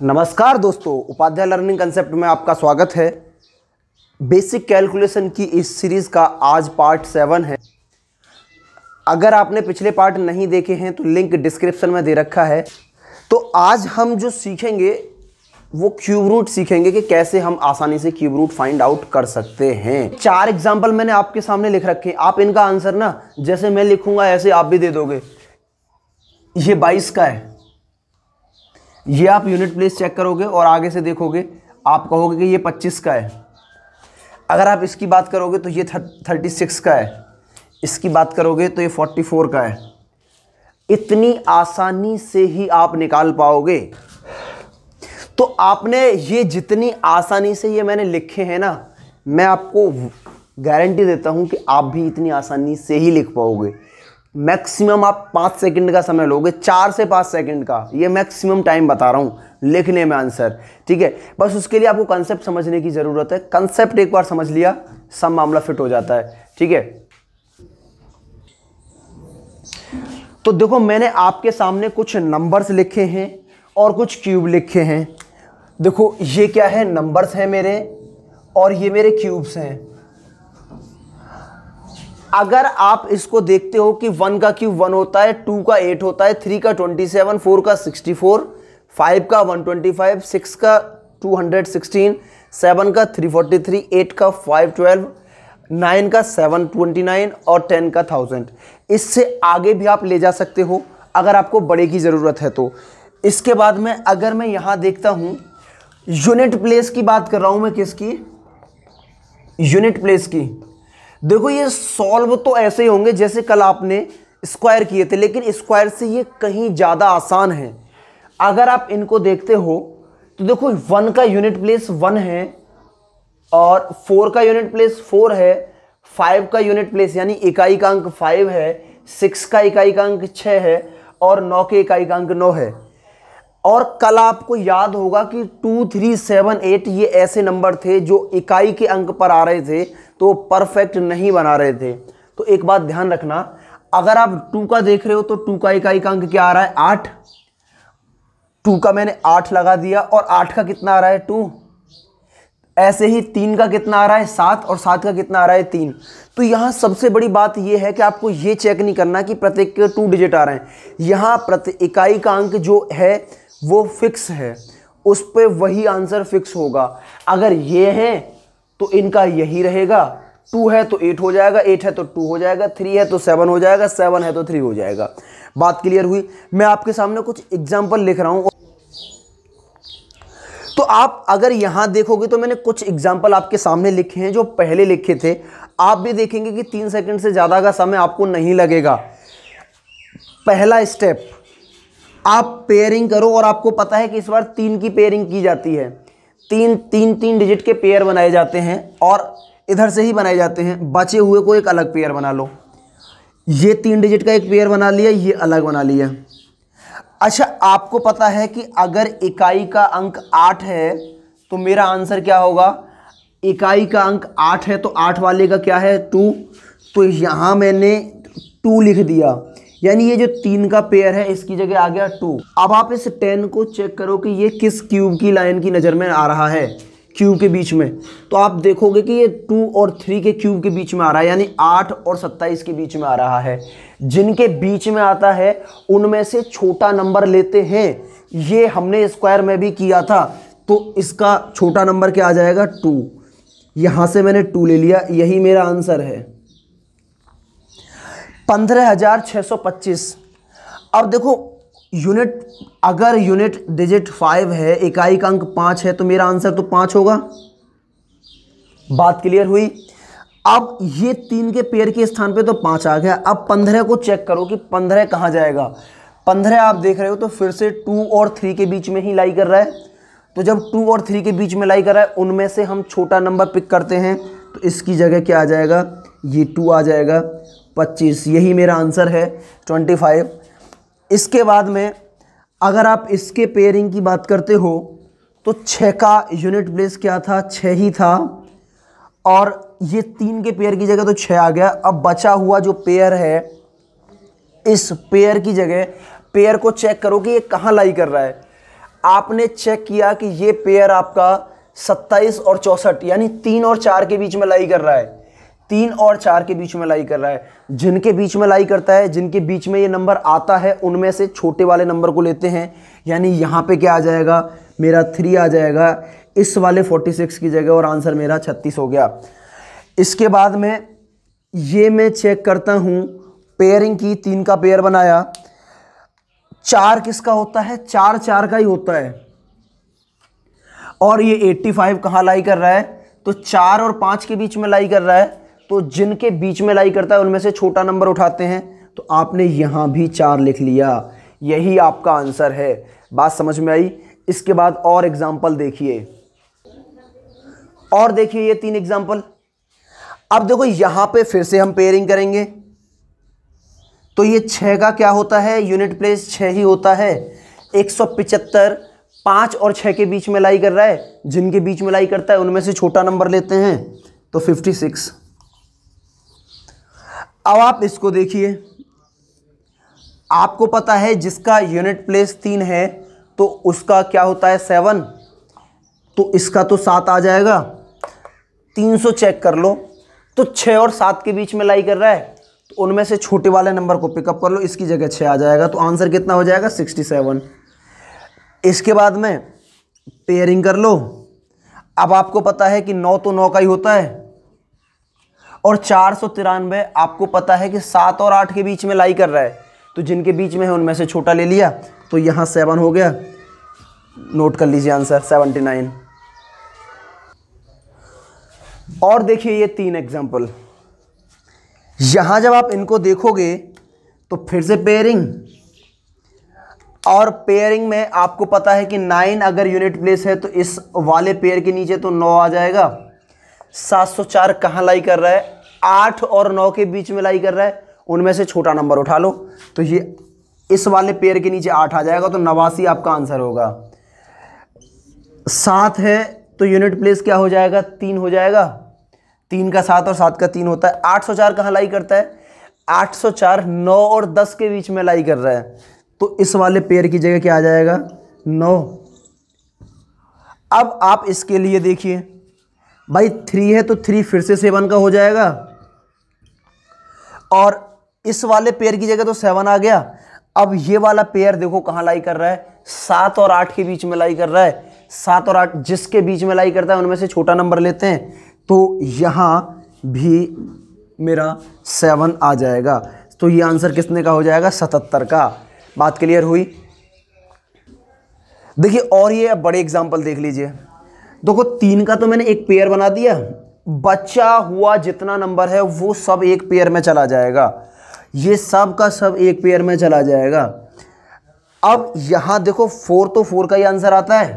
नमस्कार दोस्तों, Upadhyay learning concept में आपका स्वागत है। बेसिक कैलकुलेशन की इस सीरीज़ का आज पार्ट सेवन है। अगर आपने पिछले पार्ट नहीं देखे हैं तो लिंक डिस्क्रिप्शन में दे रखा है। तो आज हम जो सीखेंगे, वो क्यूब रूट सीखेंगे कि कैसे हम आसानी से क्यूब रूट फाइंड आउट कर सकते हैं। चार एग्ज़ाम्पल मैंने आपके सामने लिख रखे हैं। आप इनका आंसर ना, जैसे मैं लिखूँगा, ऐसे आप भी दे दोगे। ये 22 का है। ये आप यूनिट प्लेस चेक करोगे और आगे से देखोगे, आप कहोगे कि ये 25 का है। अगर आप इसकी बात करोगे तो ये थर्टी सिक्स का है। इसकी बात करोगे तो ये 44 का है। इतनी आसानी से ही आप निकाल पाओगे। तो आपने ये जितनी आसानी से ये मैंने लिखे हैं ना, मैं आपको गारंटी देता हूँ कि आप भी इतनी आसानी से ही लिख पाओगे। मैक्सिमम आप पाँच सेकंड का समय लोगे, चार से पाँच सेकंड का। ये मैक्सिमम टाइम बता रहा हूँ, लिखने में आंसर, ठीक है? बस उसके लिए आपको कंसेप्ट समझने की ज़रूरत है। कंसेप्ट एक बार समझ लिया, सब मामला फिट हो जाता है, ठीक है? तो देखो, मैंने आपके सामने कुछ नंबर्स लिखे हैं और कुछ क्यूब लिखे हैं। देखो, ये क्या है? नंबर्स हैं मेरे और ये मेरे क्यूब्स हैं। अगर आप इसको देखते हो कि वन का क्यूब वन होता है, टू का एट होता है, थ्री का ट्वेंटी सेवन, फोर का सिक्सटी फोर, फाइव का वन ट्वेंटी फाइव, सिक्स का टू हंड्रेड सिक्सटीन, सेवन का थ्री फोर्टी थ्री, एट का फाइव ट्वेल्व, नाइन का सेवन ट्वेंटी नाइन और टेन का थाउज़ेंड। इससे आगे भी आप ले जा सकते हो, अगर आपको बड़े की ज़रूरत है तो। इसके बाद में अगर मैं यहाँ देखता हूँ, यूनिट प्लेस की बात कर रहा हूँ मैं किसकी? यूनिट प्लेस की। देखो, ये सॉल्व तो ऐसे ही होंगे जैसे कल आपने स्क्वायर किए थे, लेकिन स्क्वायर से ये कहीं ज़्यादा आसान है। अगर आप इनको देखते हो तो देखो वन का यूनिट प्लेस वन है और फोर का यूनिट प्लेस फोर है फाइव का यूनिट प्लेस यानी इकाई का अंक फाइव है सिक्स का इकाई का अंक छः है और नौ के इकाई का अंक नौ है। और कल आपको याद होगा कि टू थ्री सेवन एट ये ऐसे नंबर थे जो इकाई के अंक पर आ रहे थे तो परफेक्ट नहीं बना रहे थे। तो एक बात ध्यान रखना, अगर आप टू का देख रहे हो तो टू का इकाई का अंक क्या आ रहा है? आठ। टू का मैंने आठ लगा दिया और आठ का कितना आ रहा है? टू ऐसे ही तीन का कितना आ रहा है? सात और सात का कितना आ रहा है? तीन। तो यहाँ सबसे बड़ी बात यह है कि आपको ये चेक नहीं करना कि प्रत्येक के टू डिजिट आ रहे हैं। यहाँ प्रति इकाई का अंक जो है वो फिक्स है। उस पर वही आंसर फिक्स होगा। अगर ये है तो इनका यही रहेगा। टू है तो एट हो जाएगा। एट है तो टू हो जाएगा। थ्री है तो सेवन हो जाएगा। सेवन है तो थ्री हो जाएगा। बात क्लियर हुई? मैं आपके सामने कुछ एग्ज़ाम्पल लिख रहा हूँ। तो आप अगर यहाँ देखोगे तो मैंने कुछ एग्ज़ाम्पल आपके सामने लिखे हैं, जो पहले लिखे थे। आप भी देखेंगे कि तीन सेकंड से ज़्यादा का समय आपको नहीं लगेगा। पहला स्टेप आप पेयरिंग करो और आपको पता है कि इस बार तीन की पेयरिंग की जाती है। तीन तीन तीन डिजिट के पेयर बनाए जाते हैं और इधर से ही बनाए जाते हैं। बचे हुए को एक अलग पेयर बना लो। ये तीन डिजिट का एक पेयर बना लिया, ये अलग बना लिया। अच्छा आपको पता है कि अगर इकाई का अंक आठ है तो मेरा आंसर क्या होगा? इकाई का अंक आठ है तो आठ वाले का क्या है? टू। तो यहाँ मैंने टू लिख दिया। यानी ये जो तीन का पेयर है, इसकी जगह आ गया टू अब आप इस टेन को चेक करो कि ये किस क्यूब की लाइन की नज़र में आ रहा है क्यूब के बीच में. तो आप देखोगे कि ये टू और थ्री के क्यूब के बीच में आ रहा है, यानी आठ और सत्ताईस के बीच में आ रहा है. जिनके बीच में आता है, उनमें से छोटा नंबर लेते हैं. ये हमने स्क्वायर में भी किया था तो इसका छोटा नंबर क्या आ जाएगा? टू यहाँ से मैंने टू ले लिया, यही मेरा आंसर है. पंद्रह हज़ार छः सौ पच्चीस। अब देखो यूनिट अगर यूनिट डिजिट फाइव है, इकाई का अंक पाँच है तो मेरा आंसर तो पाँच होगा। बात क्लियर हुई? अब ये तीन के पेयर के स्थान पे तो पाँच आ गया। अब पंद्रह को चेक करो कि पंद्रह कहाँ जाएगा। पंद्रह आप देख रहे हो तो फिर से टू और थ्री के बीच में ही लाई कर रहा है। तो जब टू और थ्री के बीच में लाई कर रहा है, उनमें से हम छोटा नंबर पिक करते हैं तो इसकी जगह क्या आ जाएगा? ये टू आ जाएगा। पच्चीस, यही मेरा आंसर है ट्वेंटी फाइव इसके बाद में अगर आप इसके पेयरिंग की बात करते हो तो छः का यूनिट प्लेस क्या था? छः ही था। और ये तीन के पेयर की जगह तो छः आ गया। अब बचा हुआ जो पेयर है, इस पेयर की जगह पेयर को चेक करो कि ये कहाँ लाई कर रहा है। आपने चेक किया कि ये पेयर आपका 27 और चौंसठ, यानी तीन और चार के बीच में लाई कर रहा है। तीन और चार के बीच में लाई कर रहा है। जिनके बीच में लाई करता है, जिनके बीच में ये नंबर आता है, उनमें से छोटे वाले नंबर को लेते हैं। यानी यहाँ पे क्या आ जाएगा? मेरा थ्री आ जाएगा। इस वाले 46 की जगह और आंसर मेरा 36 हो गया। इसके बाद में ये मैं चेक करता हूँ। पेयरिंग की तीन का पेयर बनाया। चार किसका होता है? चार चार का ही होता है। और ये 85 फाइव कहाँ लाई कर रहा है? तो चार और पाँच के बीच में लाई कर रहा है। तो जिनके बीच में लाई करता है, उनमें से छोटा नंबर उठाते हैं। तो आपने यहाँ भी चार लिख लिया। यही आपका आंसर है। बात समझ में आई? इसके बाद और एग्ज़ाम्पल देखिए। और देखिए ये तीन एग्ज़ाम्पल अब देखो, यहाँ पे फिर से हम पेयरिंग करेंगे। तो ये छह का क्या होता है? यूनिट प्लेस छह ही होता है। एक सौ पिचहत्तर, पाँच और छह के बीच में लाई कर रहा है। जिनके बीच में लाई करता है, उनमें से छोटा नंबर लेते हैं। तो फिफ्टी सिक्स अब आप इसको देखिए। आपको पता है जिसका यूनिट प्लेस तीन है तो उसका क्या होता है? सेवन तो इसका तो सात आ जाएगा। तीन सौ चेक कर लो। तो छः और सात के बीच में लाई कर रहा है तो उनमें से छोटे वाले नंबर को पिकअप कर लो, इसकी जगह छः आ जाएगा। तो आंसर कितना हो जाएगा? सिक्सटी सेवन इसके बाद में पेयरिंग कर लो। अब आपको पता है कि नौ तो नौ का ही होता है। और चार सौ तिरानवे आपको पता है कि सात और आठ के बीच में लाई कर रहा है। तो जिनके बीच में है, उनमें से छोटा ले लिया। तो यहाँ सेवन हो गया। नोट कर लीजिए आंसर, सेवेंटी नाइन। और देखिए ये तीन एग्ज़ाम्पल यहाँ जब आप इनको देखोगे तो फिर से पेयरिंग और पेयरिंग में आपको पता है कि नाइन अगर यूनिट प्लेस है तो इस वाले पेयर के नीचे तो नौ आ जाएगा। 704 कहाँ लाई कर रहा है? आठ और नौ के बीच में लाई कर रहा है। उनमें से छोटा नंबर उठा लो। तो ये इस वाले पेयर के नीचे आठ आ जाएगा तो नवासी आपका आंसर होगा। सात है तो यूनिट प्लेस क्या हो जाएगा? तीन हो जाएगा। तीन का सात और सात का तीन होता है। आठ सौ चार कहाँ लाई करता है? आठ सौ चार नौ और दस के बीच में लाई कर रहा है। तो इस वाले पेयर की जगह क्या आ जाएगा? नौ। अब आप इसके लिए देखिए। भाई थ्री है तो थ्री फिर से सेवन का हो जाएगा। और इस वाले पेयर की जगह तो सेवन आ गया। अब ये वाला पेयर देखो कहाँ लाई कर रहा है। सात और आठ के बीच में लाई कर रहा है। सात और आठ जिसके बीच में लाई करता है, उनमें से छोटा नंबर लेते हैं। तो यहाँ भी मेरा सेवन आ जाएगा। तो ये आंसर कितने का हो जाएगा? सतहत्तर का। बात क्लियर हुई? देखिए, और ये बड़े एग्ज़ाम्पल देख लीजिए। देखो, तीन का तो मैंने एक पेयर बना दिया। बचा हुआ जितना नंबर है, वो सब एक पेयर में चला जाएगा। ये सब का सब एक पेयर में चला जाएगा। अब यहाँ देखो फोर तो फोर का ही आंसर आता है।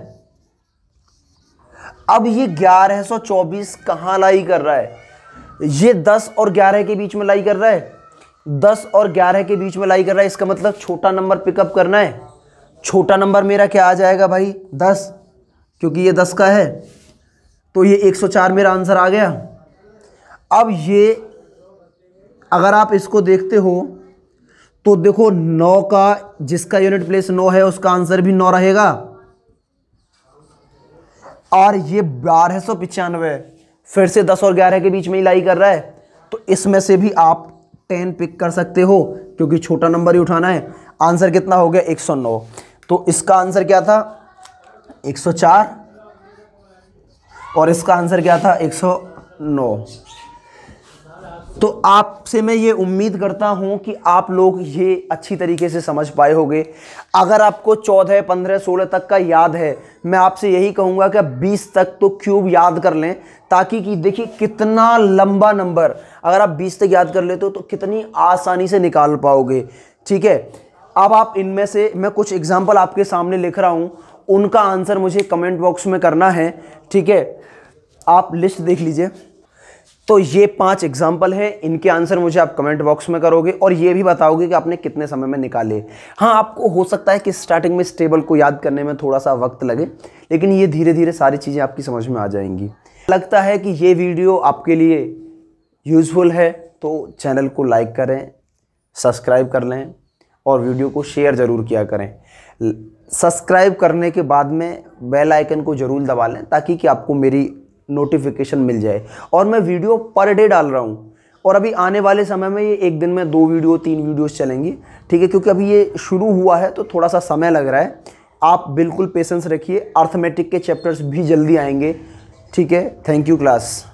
अब ये ग्यारह सौ चौबीस कहाँ लाई कर रहा है? ये दस और ग्यारह के बीच में लाई कर रहा है। दस और ग्यारह के बीच में लाई कर रहा है, इसका मतलब छोटा नंबर पिकअप करना है। छोटा नंबर मेरा क्या आ जाएगा भाई? दस। क्योंकि ये दस का है तो ये 104 मेरा आंसर आ गया। अब ये, अगर आप इसको देखते हो तो देखो नौ का, जिसका यूनिट प्लेस नौ है, उसका आंसर भी नौ रहेगा। और ये बारह सौ पिचानवे, फिर से दस और ग्यारह के बीच में ही लाई कर रहा है तो इसमें से भी आप टेन पिक कर सकते हो, क्योंकि छोटा नंबर ही उठाना है। आंसर कितना हो गया? एक सौ नौ। तो इसका आंसर क्या था? एक सौ चार और इसका आंसर क्या था? 109 तो आपसे मैं ये उम्मीद करता हूँ कि आप लोग ये अच्छी तरीके से समझ पाए होंगे। अगर आपको 14, 15, 16 तक का याद है मैं आपसे यही कहूँगा कि 20 तक तो क्यूब याद कर लें ताकि कि देखिए कितना लंबा नंबर अगर आप 20 तक याद कर लेते हो तो कितनी आसानी से निकाल पाओगे। ठीक है? अब आप इनमें से मैं कुछ एग्ज़ाम्पल आपके सामने लिख रहा हूँ उनका आंसर मुझे कमेंट बॉक्स में करना है, ठीक है? आप लिस्ट देख लीजिए। तो ये पाँच एग्ज़ाम्पल हैं, इनके आंसर मुझे आप कमेंट बॉक्स में करोगे और ये भी बताओगे कि आपने कितने समय में निकाले। हाँ आपको हो सकता है कि स्टार्टिंग में स्टेबल को याद करने में थोड़ा सा वक्त लगे, लेकिन ये धीरे धीरे सारी चीज़ें आपकी समझ में आ जाएँगी। लगता है कि ये वीडियो आपके लिए यूज़फुल है तो चैनल को लाइक करें सब्सक्राइब कर लें और वीडियो को शेयर ज़रूर किया करें। सब्सक्राइब करने के बाद में बेल आइकन को ज़रूर दबा लें ताकि कि आपको मेरी नोटिफिकेशन मिल जाए। और मैं वीडियो पर डे डाल रहा हूँ। और अभी आने वाले समय में ये एक दिन में दो वीडियो, तीन वीडियोस चलेंगी। ठीक है? क्योंकि अभी ये शुरू हुआ है तो थोड़ा सा समय लग रहा है। आप बिल्कुल पेशेंस रखिए। अर्थमेटिक के चैप्टर्स भी जल्दी आएँगे। ठीक है? Thank you class